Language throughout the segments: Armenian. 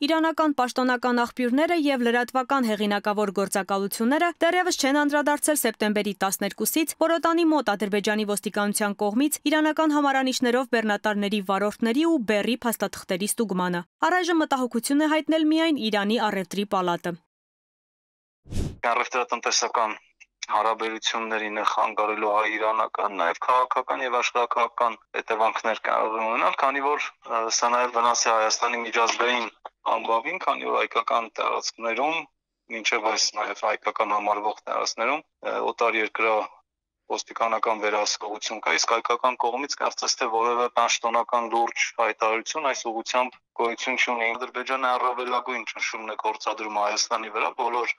Իրանական պաշտոնական աղբյուրները եւ լրատվական հեղինակավոր գործակալությունները դեռևս չեն անդրադարձել սեպտեմբերի 12-ից Պորոտանի մոտ Ադրբեջանի ոստիկանության կողմից իրանական համարանիշներով բեռնատարների վարորդների ու բեռի փաստաթղթերի ստուգմանը։ Առայժմ մտահոգություն է հայտնել միայն Իրանի առևտրի պալատը։ Առևտրատնտեսական հարաբերություններին է խանգարելու հայ-իրանական, նաև քաղաքական եւ աշխարհակական հետևանքներ կարող ունենալ, քանի որ սա նաև վնաս է Հայաստանի միջազգային անբավին, քանի որ հայկական տարածքներում, մինչև այս նաև հայկական համարվող տարածքներում օտար երկրա ոստիկանական վերահսկողություն կա, իսկ հայկական կողմից կարծես թե որևէ պաշտոնական լուրջ հայտարարություն այս ուղությամբ գոյություն չունի։ Ադրբեջանը առավելագույն ճնշումն է գործադրում Հայաստանի վրա բոլոր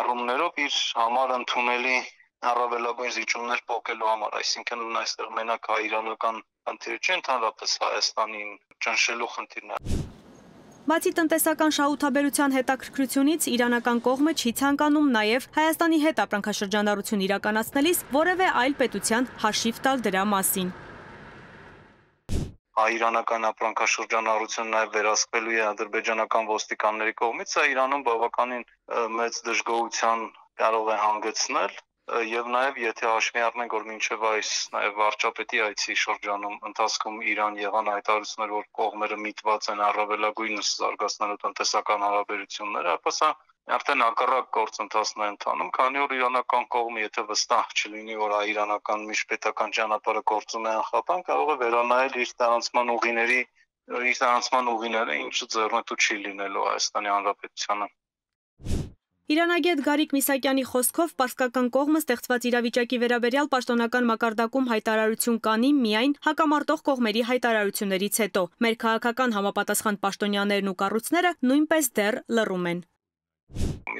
առումներով իր համար ընդունելի առավելագույն զիջումներ փոխելու համար, այսինքն այստեղ մենակ հայ-իրանական խնդիրը չէ, ընդհանրապես Հայաստանին ճնշելու խնդիրն է։ Բացի տնտեսական շահութաբերության հետաքրքրությունից իրանական կողմը չի ցանկանում նաև Հայաստանի հետ ապրանքաշրջանառություն իրականացնելիս որևէ այլ պետության հաշիվ տալ դրա մասին հայ-իրանական ապրանքաշրջանառություն նաև վերահսկվելու է ադրբեջանական ոստիկանների կողմից, սա Իրանում բավականին մեծ դժգոհության կարող է հանգեցնել եւ նաեւ եթե հաշվի առնենք որ մինչեւ այս նաեւ վարչապետի այցի շրջանում ընթացքում Իրան եղան հայտարարություններ որ կողմերը միտված են առավելագույնս զարգացնելու տնտեսական հարաբերությունները, ապա սա արդեն հակառակ գործընթացն է ընթանում, քանի որ իրանական կողմը եթե վստահ չլինի, որ իրանական միջպետական ճանապարհը գործում է անխափան, կարող է վերանայել իր տարանցման ուղիների իր տարանցման ուղիները, ինչը ձեռնտու չի լինելու Հայաստանի Հանրապետությանը։ Իրանագետ Գարիկ Միսակյանի խոսքով պարսկական կողմը ստեղծված իրավիճակի վերաբերյալ պաշտոնական մակարդակում հայտարարություն կանի միայն հակամարտող կողմերի հայտարարություններից հետո։ Մեր քաղաքական համապատասխան պաշտոնյաներն ու կառույցները նույնպես դեռ լռում են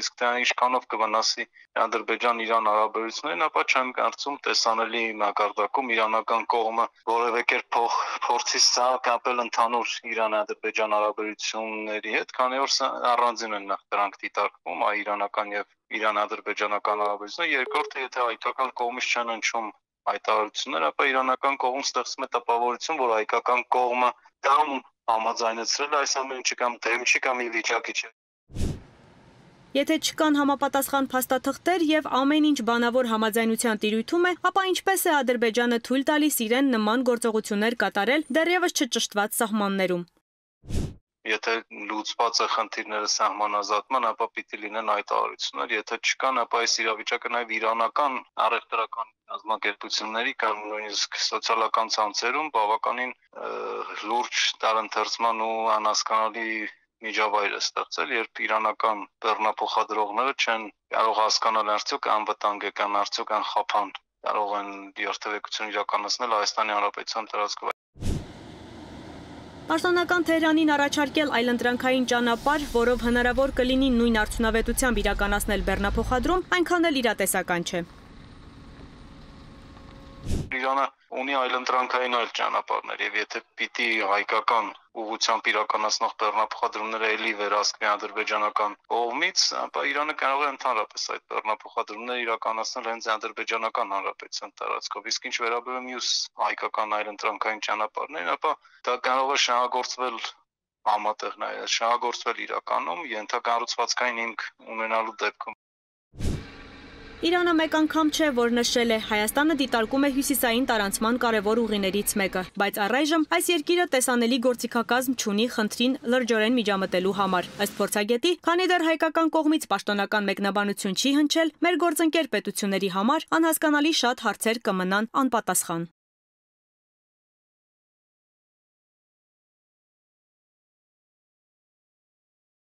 իսկ դա ինչքանով կվնասի Ադրբեջան-Իրան հարաբերություններին, ապա չեմ կարծում տեսանելի մակարդակում իրանական կողմը որևէ կերպ փող փորձի սա կապել ընդհանուր Իրան-Ադրբեջան հարաբերությունների հետ, քանի որ առանձին են նախ դրանք դիտարկվում, այ իրանական եւ Իրան-ադրբեջանական հարաբերությունները, երկրորդը եթե հայկական կողմից չեն ընչում հայտարարություններ, ապա իրանական կողմ ստեղծում է տպավորություն, որ հայկական կողմը կամ համաձայնեցրել այս ամենը չի կամ դեմ չի կամ ի վիճակի չէ Եթե չկան համապատասխան փաստաթղթեր եւ ամեն ինչ բանավոր համաձայնության տիրույթում է, ապա ինչպես է Ադրբեջանը թույլ տալիս իրեն նման գործողություններ կատարել դեռևս չճշտված սահմաններում։ Եթե լուծված է խնդիրները սահմանազատման, ապա պիտի լինեն հայտարարություններ, եթե չկան, ապա այս իրավիճակը նաև իրանական առևտրական կազմակերպությունների կամ նույնիսկ սոցիալական ցանցերում բավականին լուրջ տարընթերցման ու անհասկանալի միջավայր է ստեղծել, երբ իրանական բեռնափոխադրողները չեն կարող հասկանալ արդյոք անվտանգ է կամ արդյոք անխափան կարող են երթևեկություն իրականացնել Հայաստանի Հանրապետության տարածքով։ Պաշտոնական Թեհրանին առաջարկել այլընտրանքային ճանապարհ, որով հնարավոր կլինի նույն արդյունավետությամբ իրականացնել բեռնափոխադրում, այնքան էլ իրատեսական չէ։ Իրանը ունի այլընտրանքային այլ ճանապարհներ եւ եթե պիտի հայկական ուղությամբ իրականացնող բեռնափոխադրումները ելի վերահսկվի ադրբեջանական կողմից, ապա Իրանը կարող է ընդհանրապես այդ բեռնափոխադրումները իրականացնել հենց ադրբեջանական հանրապետության տարածքով։ Իսկ ինչ վերաբերում մյուս հայկական այլընտրանքային ճանապարհներին, ապա դա կարող է շահագործվել համատեղ նայել, շահագործվել իրականում ենթակառուցվածքային հիմք ունենալու դեպքում Իրանը մեկ անգամ չէ, որ նշել է. Հայաստանը դիտարկում է հյուսիսային տարանցման կարևոր ուղիներից մեկը, բայց առայժմ այս երկիրը տեսանելի գործիքակազմ չունի խնդրին լրջորեն միջամտելու համար։ Ըստ փորձագետի, քանի դեռ հայկական կողմից պաշտոնական մեկնաբանություն չի հնչել, մեր գործընկեր պետությունների համար անհասկանալի շատ հարցեր կմնան անպատասխան։